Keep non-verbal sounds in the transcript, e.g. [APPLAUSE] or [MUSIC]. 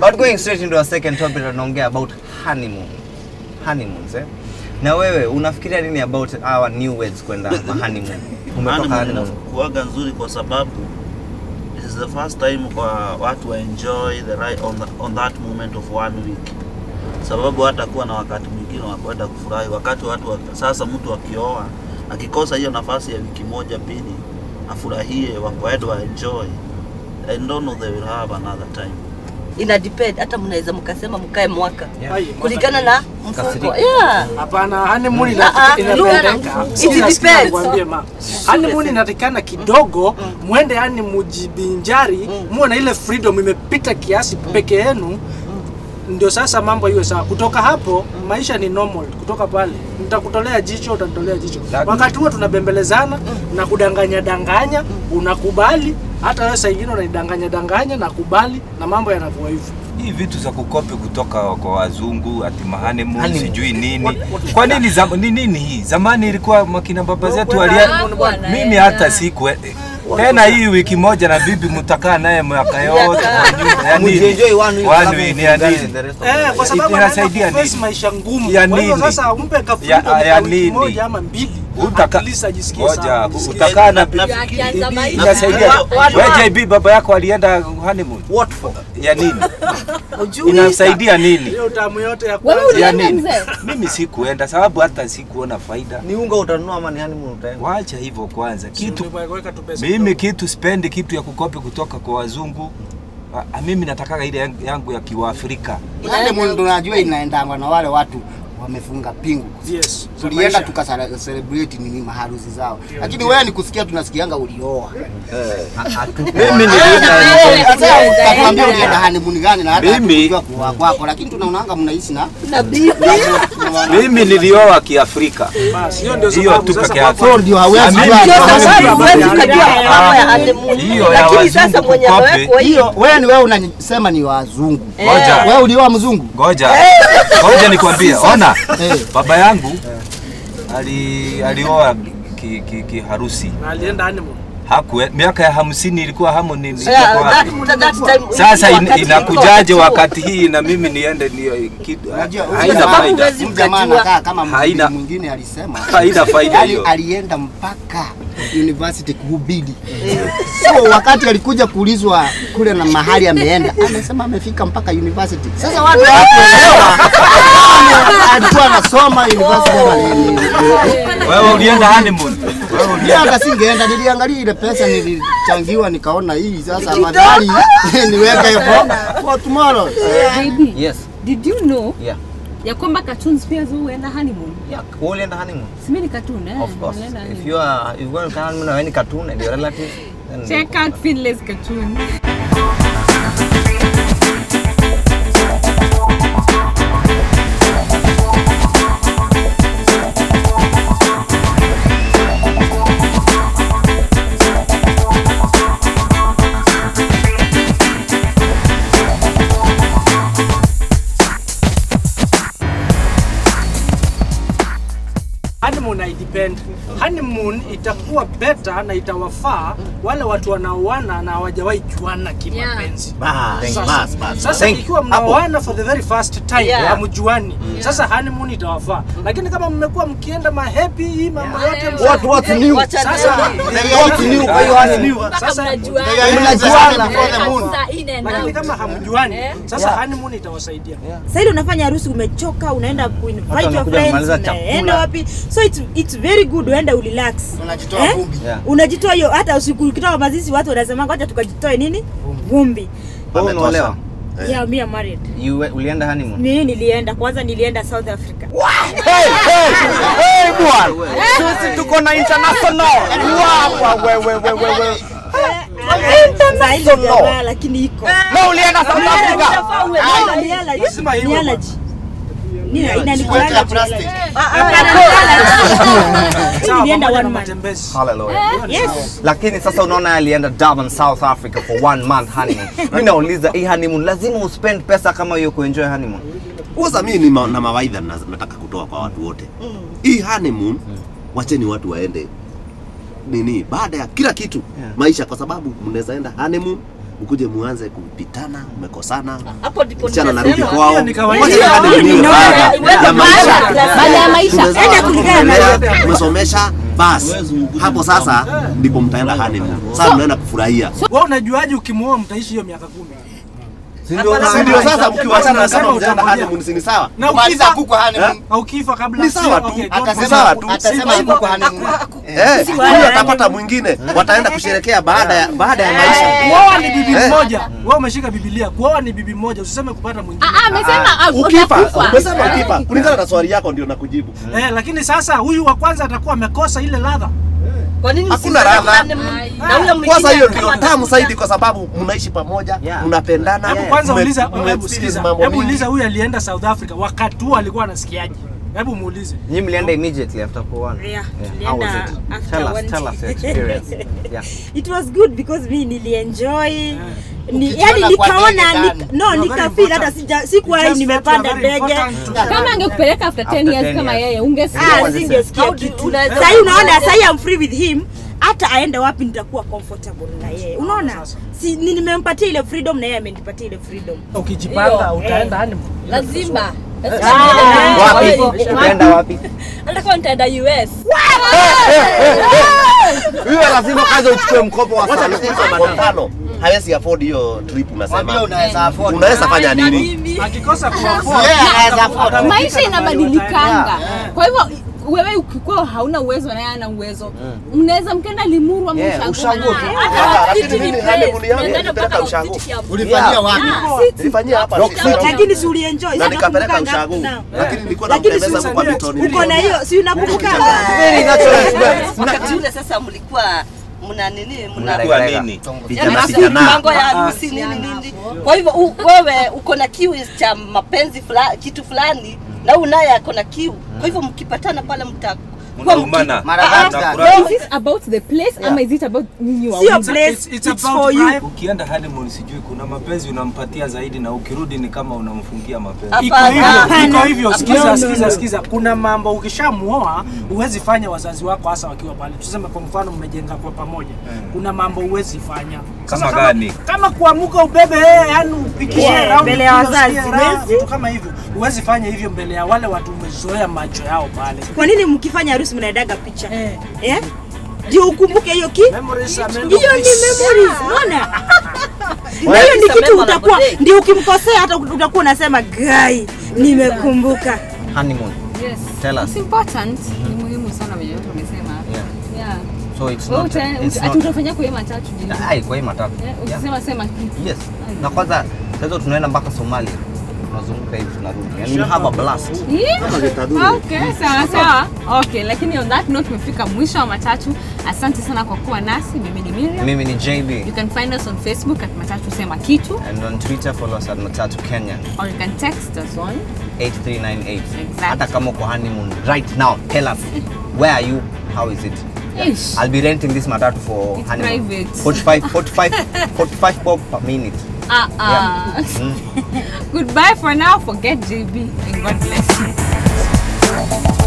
But going straight into a second topic tunaongea about honeymoon. Honeymoons eh? Na wewe unafikiria nini about our new weds kwenda honeymoon? [LAUGHS] Umetoka Honeymoon honeymoon. nzuri kwa sababu this is the first time kwa watu wa enjoy the right on, the, on that moment of one week, sababu hata kuwa na wakati mwingine wa kwenda kufurahi. Wakati watu wa, sasa mtu akioa akikosa hiyo nafasi ya wiki moja pili afurahie, waende wa enjoy, I don't know they will have another time. Ina depend. Hata mnaweza mkasema mkae mwaka. Yeah. kulingana na mfuko. Kasirika. yeah. Hapana, honeymoon Ah, ah, ina- inapendeka. it depends. Honeymoon inatakikana kidogo, mwende yani mujibinjari, muwe na ile freedom imepita kiasi peke yenu, ndio sasa mambo iwe sawa. Kutoka hapo maisha ni normal. Kutoka pale nitakutolea jicho, utanitolea jicho. Wakati huo tunabembelezana na kudanganya danganya, unakubali. Hata wewe saa ingine unaidanganya danganya, nakubali, na mambo yanakuwa hivyo. hii vitu za kukopi kutoka kwa wazungu ati honeymoon mu sijui nini kwa nini zam, ni nini hii zamani ilikuwa makina baba zetu walia mimi hata siku tena hii wiki moja na bibi mtakaa naye mwaka yote nini? Eh, kwa sababu Inasaidia kuface nini? maisha ngumu. Kwa hivyo sasa umpe moja ama mbili. Utakaa na inasaidia wewe JB baba yako alienda honeymoon? What for? ya nini? [LAUGHS] Inasaidia nini? Hiyo utamu yote ya kwanza. ya nini? mimi sikuenda sababu hata sikuona faida. Ni unga utanunua ama ni honeymoon utaenda? wacha hivyo kwanza. Kitu mimi kitu spendi kitu ya kukopi kutoka kwa wazungu. Mimi natakaga ile yangu ya kiwaafrika. Honeymoon tunajua inaendangwa na wale watu wamefunga pingu. Yes. Tulienda maisha. nini maharusi zao, lakini wewe ni kusikia tunasikianga ulioa. [LAUGHS] mimi nilienda ulienda honeymoon gani na hata kujua kuoa kwako, lakini tunaonanga mnaishi na [LAUGHS] mimi nilioa kiafrika. Hiyo ndio hiyo sababu tu peke yake so ndio hawezi hiyo ya lakini sasa wazungu hiyo Hiyo wewe ni wewe unasema ni wazungu. Ngoja. Wewe ulioa mzungu? ngoja. Ngoja nikwambie. Ona Eh. baba yangu ali alioa kiharusi ki, ki harusi alienda honeymoon. haku miaka ya hamsini ilikuwa hamu ni time- sasa in, inakujaje wakati hii na mimi niende ni haina faida. Haina- haina faida Yaani hiyo. alienda mpaka university kuhubiri. So wakati alikuja kuulizwa kule na mahali ameenda, amesema amefika mpaka university. Sasa watu hawakuelewa alikuwa anasoma university ama nini. wewe ulienda honeymoon hata singeenda, niliangalia ile pesa nilichangiwa, nikaona hii sasa madhari [LAUGHS] niweke hapo for tomorrow. Yes. did you know Yeah. Ya kwamba cartoons pia zo huenda honeymoon? Yeah. Wewe ulienda honeymoon? Si mimi ni cartoon eh. Of course. If you are if going to honeymoon na any cartoon and your relative then Check out Finlay's cartoon. Honeymoon haidepend. Honeymoon itakuwa better na itawafaa wale watu wanaoana na hawajawahi juana kimapenzi. Bas, Sasa- ikiwa mnaoana for the very first time Yeah. hamjuani, sasa honeymoon itawafaa. Lakini kama mmekuwa mkienda mahepi hii mambo yote Yeah. watu What new? Sasa niende. New kwa hiyo honeymoon? sasa Mnajuana before the moon. lakini kama hamjuani, Eh. sasa honeymoon itawasaidia. Sasa ile unafanya harusi umechoka, unaenda kuinvite your friends, unaenda wapi? So it's, it's very good uende urelax. Unajitoa Eh? vumbi. Yeah. Unajitoa hiyo hata usiku ukitoka mazishi watu wanasema ngoja tukajitoe nini? Vumbi. Wewe unaolewa? Yeah, me I'm married. You ulienda honeymoon? Mimi nilienda kwanza nilienda South Africa. Hey hey, hey bwana. Sisi tuko na international. Wow, wewe wewe wewe. Sasa ile jamaa lakini iko. Na ulienda South Africa? Ah, Lakini sasa unaona alienda Durban, South Africa for one month honeymoon. Mimi nauliza hii honeymoon lazima uspend pesa kama hiyo kuenjoy honeymoon. Kwanza mimi ni ma, na mawaidha nataka kutoa kwa watu wote. Hii honeymoon wacheni watu waende nini baada ya kila kitu Yeah. maisha, kwa sababu mnaweza enda honeymoon ukuje muanze kupitana, mmekosana, Hapo ndipo msichana narudi kwao. Ya maisha. baada. Baada ya maisha. Enda kulingana na tumelea, tumesomesha, basi hapo sasa ndipo mtaenda honeymoon. Sasa mnaenda kufurahia. Wewe unajuaje ukimuoa mtaishi hiyo miaka kumi? Ndio sasa mkiwachana honeymoon si ni sawa? Na ukifa honeymoon. ukifa kabla Ni sawa tu. Atasema- sawa tu. atasema honeymoon. Eh, huyu atapata mwingine, wataenda kusherekea baada ya baada ya maisha. Kuoa ni bibi Eh. mmoja. Wewe umeshika Biblia. Kuoa ni bibi mmoja, usiseme kupata mwingine. Ah, ah, amesema ah, Ukifa, umesema ukifa. Kulingana na swali yako ndio nakujibu. Eh, lakini sasa huyu wa kwanza atakuwa amekosa ile ladha. Kwa nini Hakuna usifanye Na huyo mwingine Kwanza hiyo ndio tamu zaidi kwa sababu mnaishi pamoja, Yeah. mnapendana. Hebu kwanza uliza, hebu uliza huyu alienda South Africa wakati huo alikuwa anasikiaje? Hebu muulize. Nyinyi mlienda immediately after kuoana? Yeah, How was tulienda it? after Tell us, tell us your experience. [LAUGHS] Yeah. it was good because me nilienjoy ni, Ukijiona yani nikaona ni, no very nikafeel hata sija sikuwahi Just nimepanda ndege Kama angekupeleka after 10 years kama yeye ungesikia. Ah, singesikia kitu. Sasa unaona, sahii I'm free with him, hata aende wapi nitakuwa comfortable na yeye. Unaona, si ni- nimempatia ile freedom na yeye amenipatia ile freedom. Ukijipanga utaenda yani lazima? Utaenda wapi? Atakuwa nitaenda US. Huyo lazima kaza uchukue mkopo wa mfano, hawezi afford hiyo trip unasema. unaweza fanya nini? Akikosa kuafford. Afford. maisha inabadilikanga. Kwa hivyo wewe ukikuwa hauna uwezo na yeye ana uwezo mnaweza mkenda limuru ama Yeah, ushago. Ah. Ulifanyia wapi? Nilifanyia hapa. City. Lakini si ulienjoy Na nikapeleka ushago. Lakini nilikuwa na namtembeza kwa mitoni. uko na hiyo si unakumbuka? Very natural wakati ule sasa mlikuwa mna nini mna nini Yaani Vijana harusi, vijana. mambo ya harusi nini nini. Kwa hivyo wewe uko na kiu cha mapenzi fulani, kitu fulani na huyu naye ako na kiu. Kwa hivyo mkipatana pale mta Mnaumana. Mara Ah, no, is it about the place ama is it about nyinyi Sio place, It's, it's, it's about for you. Ukienda honeymoon sijui kuna mapenzi unampatia zaidi na ukirudi ni kama unamfungia mapenzi. Iko hivyo, iko hivyo. Sikiza, sikiza, sikiza. Kuna mambo ukishamuoa huwezi fanya wazazi wako hasa wakiwa pale. Tuseme kwa mfano mmejenga kwa pamoja. Kuna mambo huwezi fanya. Kama gani? Kama kuamuka ubebe yeye yani upikishe round mbele ya wazazi, vitu kama hivyo. Huwezi fanya hivyo mbele ya wale watu umezoea macho yao pale. Kwa nini mkifanya harusi mnaendaga picha? Eh? Ndio ukumbuke hiyo ki Memories hiyo ni memories, unaona? [LAUGHS] Na hiyo ni kitu utakuwa ndio ukimkosea hata utakuwa unasema gai nimekumbuka. Honeymoon. yes Tell us. it's important ni muhimu sana vile watu wamesema Yeah. yeah So it's not. ati not. utafanya kwa hema matatu nini Ai, kwa hema matatu. Usisema ukisema sema kitu Yes. Na kwanza sasa tunaenda mpaka Somalia. Tunazunguka hivi tunarudi. And we have a blast. Yeah. Okay, sawa sawa. Okay, lakini on that note tumefika mwisho wa matatu. Asante sana kwa kuwa nasi. Mimi ni Miriam. Mimi ni You can find us on Facebook at Matatu Sema Kitu And on Twitter follow us at Matatu Kenya or you can text us on 8398. Exactly. Hata kama uko honeymoon right now, tell us where are you? How is it? Ish. I'll be renting this matatu for It's honeymoon. private. 45 45 45 bob per minute. Uh, uh. [LAUGHS] Goodbye for now. Forget JB and God bless you.